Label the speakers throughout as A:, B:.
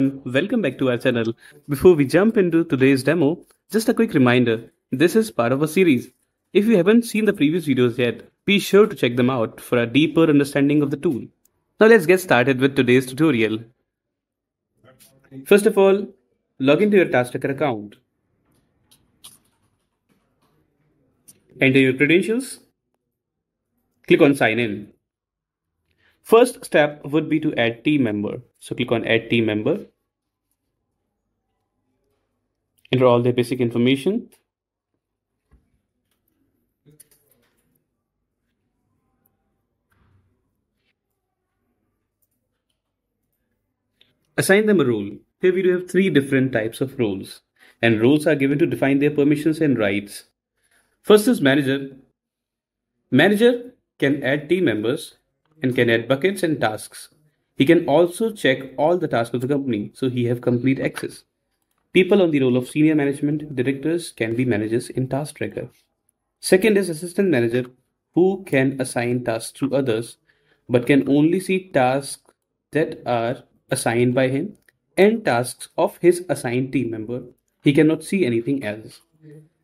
A: Welcome back to our channel. Before we jump into today's demo, just a quick reminder, this is part of a series. If you haven't seen the previous videos yet, be sure to check them out for a deeper understanding of the tool. Now let's get started with today's tutorial. First of all, log into your Task Tracker account. Enter your credentials. Click on sign in. First step would be to add team member. So click on add team member. Enter all the basic information. Assign them a role. Here we do have three different types of roles and roles are given to define their permissions and rights. First is manager. Manager can add team members and can add buckets and tasks. He can also check all the tasks of the company, so he have complete access. People on the role of senior management directors can be managers in Task Tracker. Second is assistant manager, who can assign tasks to others, but can only see tasks that are assigned by him and tasks of his assigned team member. He cannot see anything else.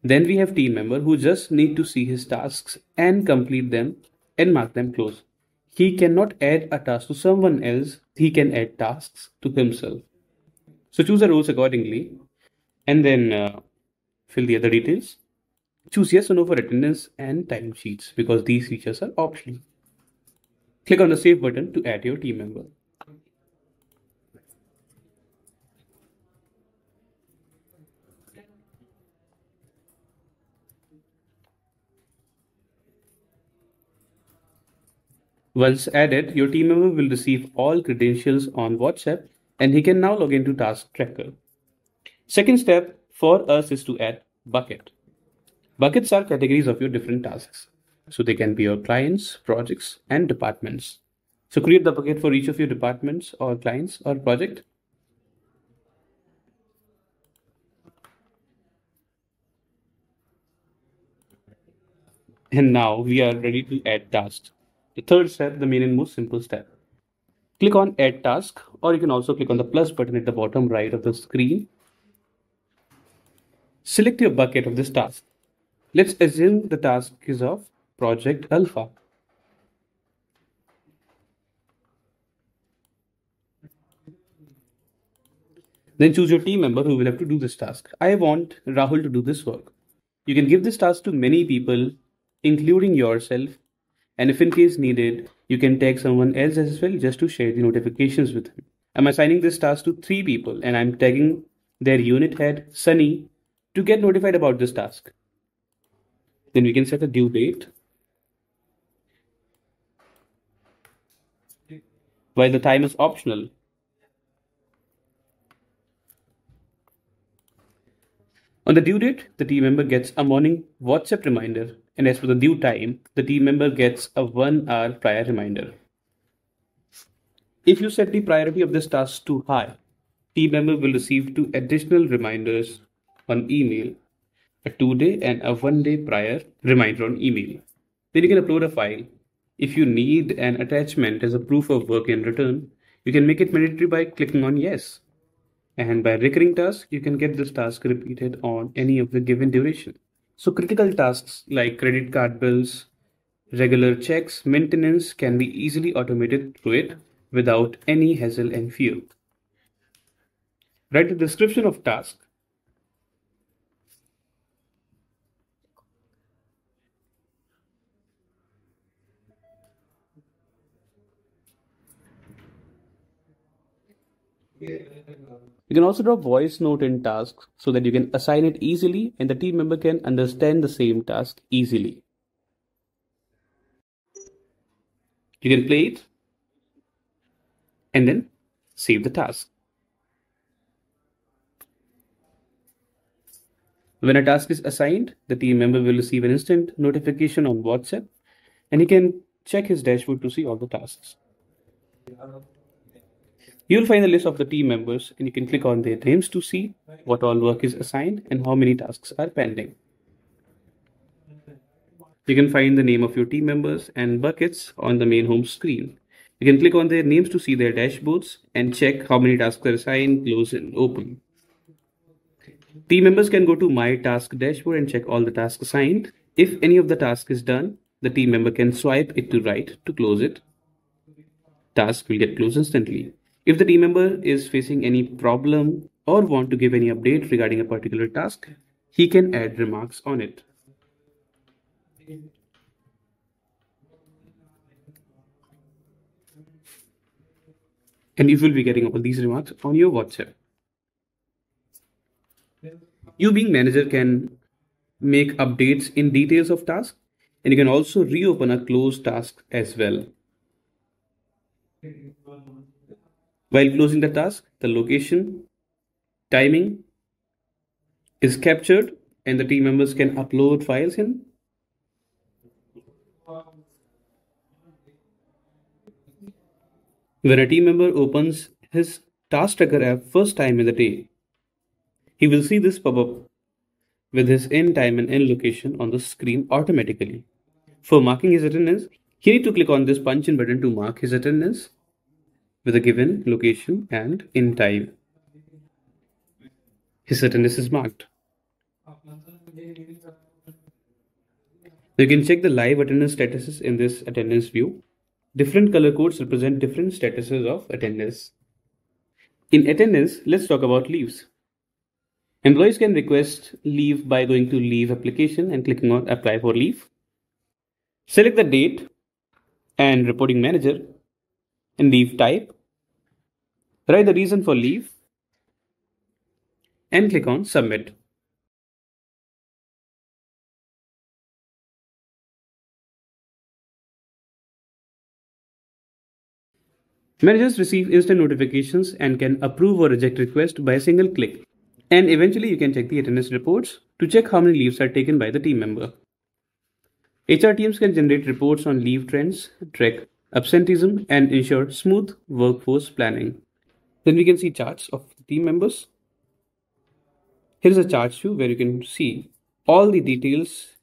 A: Then we have team member who just need to see his tasks and complete them and mark them close. He cannot add a task to someone else, he can add tasks to himself. So choose the roles accordingly and then uh, fill the other details. Choose yes or no for attendance and time sheets because these features are optional. Click on the save button to add your team member. Once added, your team member will receive all credentials on WhatsApp and he can now log into Task Tracker. Second step for us is to add bucket. Buckets are categories of your different tasks. So they can be your clients, projects, and departments. So create the bucket for each of your departments or clients or project. And now we are ready to add tasks. The third step, the main and most simple step. Click on add task or you can also click on the plus button at the bottom right of the screen. Select your bucket of this task. Let's assume the task is of project alpha. Then choose your team member who will have to do this task. I want Rahul to do this work. You can give this task to many people, including yourself, and if in case needed, you can tag someone else as well just to share the notifications with him. I'm assigning this task to three people and I'm tagging their unit head, Sunny, to get notified about this task. Then we can set a due date. While the time is optional. On the due date, the team member gets a morning WhatsApp reminder and as for the due time, the team member gets a one hour prior reminder. If you set the priority of this task too high, team member will receive two additional reminders on email, a two day and a one day prior reminder on email. Then you can upload a file. If you need an attachment as a proof of work in return, you can make it mandatory by clicking on yes. And by recurring task, you can get this task repeated on any of the given duration. So critical tasks like credit card bills, regular checks, maintenance can be easily automated through it without any hassle and fear. Write a description of task. You can also drop voice note in tasks so that you can assign it easily and the team member can understand the same task easily. You can play it and then save the task. When a task is assigned, the team member will receive an instant notification on WhatsApp and he can check his dashboard to see all the tasks. You'll find the list of the team members and you can click on their names to see what all work is assigned and how many tasks are pending. You can find the name of your team members and buckets on the main home screen. You can click on their names to see their dashboards and check how many tasks are assigned, closed, and open. Team members can go to My Task dashboard and check all the tasks assigned. If any of the task is done, the team member can swipe it to right to close it. Task will get closed instantly. If the team member is facing any problem or want to give any update regarding a particular task, he can add remarks on it. And you will be getting all these remarks on your WhatsApp. You being manager can make updates in details of task and you can also reopen a closed task as well. While closing the task, the location, timing is captured and the team members can upload files in. When a team member opens his task tracker app first time in the day, he will see this pop up with his end time and end location on the screen automatically. For marking his attendance, he need to click on this punch in button to mark his attendance with a given location and in time. His attendance is marked. You can check the live attendance statuses in this attendance view. Different color codes represent different statuses of attendance. In attendance, let's talk about leaves. Employees can request leave by going to leave application and clicking on apply for leave. Select the date and reporting manager and leave type. Write the reason for leave and click on submit. Managers receive instant notifications and can approve or reject requests by a single click. And eventually you can check the attendance reports to check how many leaves are taken by the team member. HR teams can generate reports on leave trends, track absenteeism, and ensure smooth workforce planning. Then we can see charts of team members. Here is a chart view where you can see all the details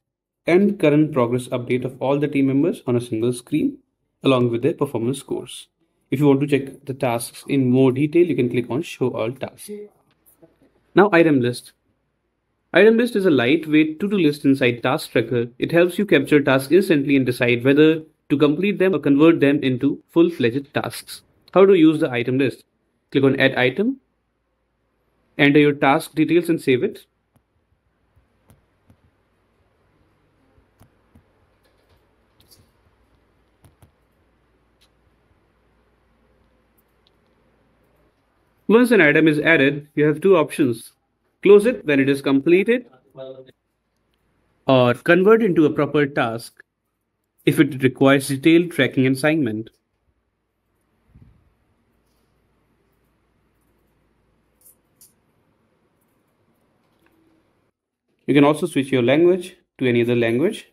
A: and current progress update of all the team members on a single screen along with their performance scores. If you want to check the tasks in more detail, you can click on show all tasks. Now item list. Item list is a lightweight to-do list inside Task Tracker. It helps you capture tasks instantly and decide whether to complete them or convert them into full-fledged tasks. How to use the item list? Click on add item, enter your task details and save it. Once an item is added, you have two options. Close it when it is completed or convert into a proper task if it requires detailed tracking and assignment. You can also switch your language to any other language.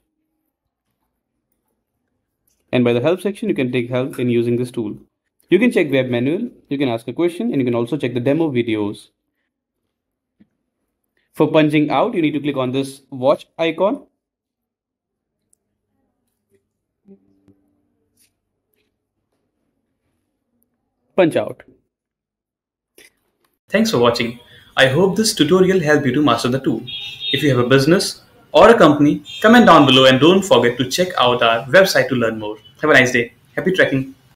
A: And by the help section, you can take help in using this tool. You can check web manual, you can ask a question, and you can also check the demo videos. For punching out, you need to click on this watch icon. Punch out.
B: Thanks for watching. I hope this tutorial helped you to master the tool. If you have a business or a company, comment down below and don't forget to check out our website to learn more. Have a nice day. Happy trekking.